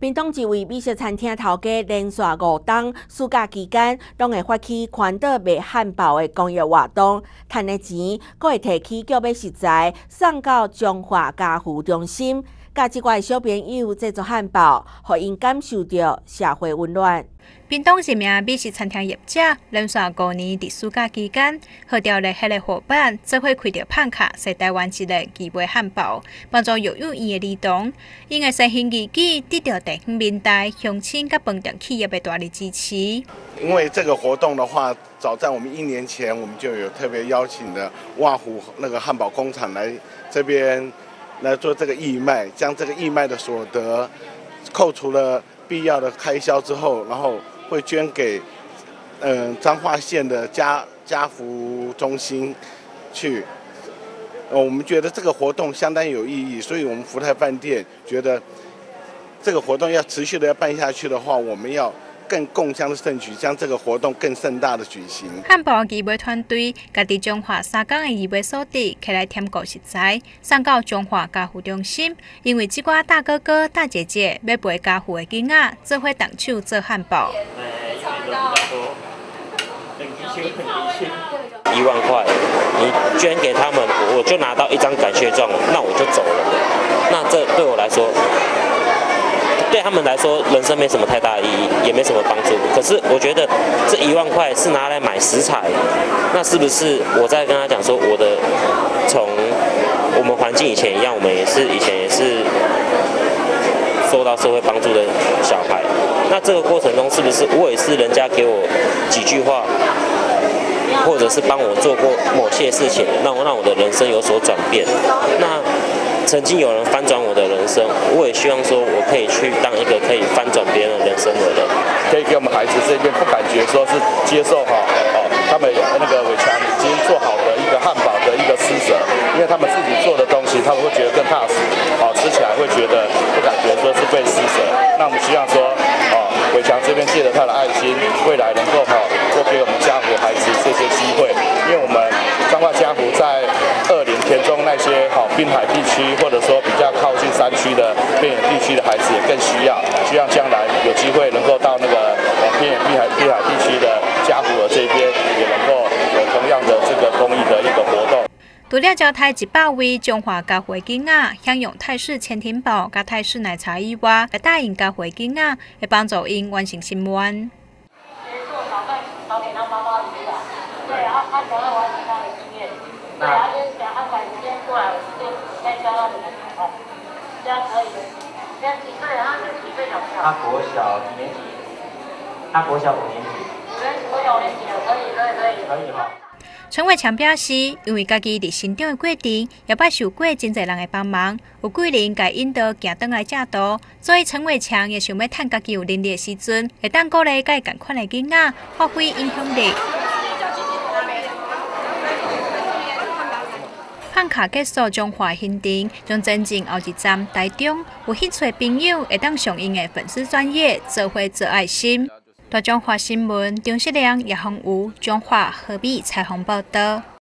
屏东一位美食餐厅头家连续五档暑假期间，都会发起宽岛卖汉堡的公益活动，赚的钱，佫会提起购买食材送到中华家护中心，甲即个小朋友制作汉堡，互因感受到社会温暖。屏东一名美食餐厅业者，连续五年伫暑假期间，和调咧迄个伙伴，做伙开着胖卡，在台湾一个鸡尾汉堡，帮助幼幼园的儿童。因为生行日记得到地方民代、乡亲甲饭店企业的大力支持。因为这个活动的话，早在我们一年前，我们就有特别邀请的瓦湖那个汉堡工厂来这边来做这个义卖，将这个义卖的所得扣除了必要的开销之后，然后。会捐给嗯彰化县的家家福中心去，我们觉得这个活动相当有意义，所以我们福泰饭店觉得这个活动要持续的要办下去的话，我们要更共襄盛举，将这个活动更盛大的举行。汉堡义卖团队家己中华三港的义卖所地，起来添购食材，送到中华家福中心，因为这寡大哥哥大姐姐要陪家福的囡仔，做伙动手做汉堡。一万块，你捐给他们，我就拿到一张感谢状，那我就走了。那这对我来说，对他们来说，人生没什么太大的意义，也没什么帮助。可是我觉得这一万块是拿来买食材，那是不是我在跟他讲说，我的从我们环境以前一样，我们也是以前也是受到社会帮助的小孩。那这个过程中，是不是我也是人家给我几句话，或者是帮我做过某些事情，让我让我的人生有所转变？那曾经有人翻转我的人生，我也希望说我可以去当一个可以翻转别人人生的人，可以给我们孩子这边不感觉说是接受哈哦，他们那个伟强已经做好的一个汉堡的一个施舍，因为他们自己做的东西，他们会觉得更踏实，哦，吃起来会觉得不感觉说是被施舍。那我们希望说。伟强这边借着他的爱心，未来能够哈那些好滨海地区，或者说比较靠近山区的偏远地区的孩子也更需要，希望将来有机会能够到那个偏远滨海滨海地区的家福的这边，也能够有同样的这个公益的一个活动。除了招待一百位中华教会囡仔享用泰式潜艇堡加泰式奶茶以外，来答应教会囡仔，会帮助因完成心愿。对，然后他想要完成他的心愿，对，然后就是想安排时间过来，我直接再交到你们哦，这样可以。这样几岁？他是几岁小朋友？他国小几年级？他国小五年级。国小五年级的，可以，可以，可以。可以哈。陈伟强表示，因为家己伫成长的过程，也捌受过真侪人的帮忙，有贵人甲引导行倒来正道，所以陈伟强也想要趁家己有能力的时阵，会当鼓励甲伊共款的囡仔发挥影响力。汉卡结束中华新城，将真正后一站台中，有兴趣的朋友会当上映的粉丝专业，做会做爱心。大中华新闻，张世良、叶宏武、中华何必采访报道。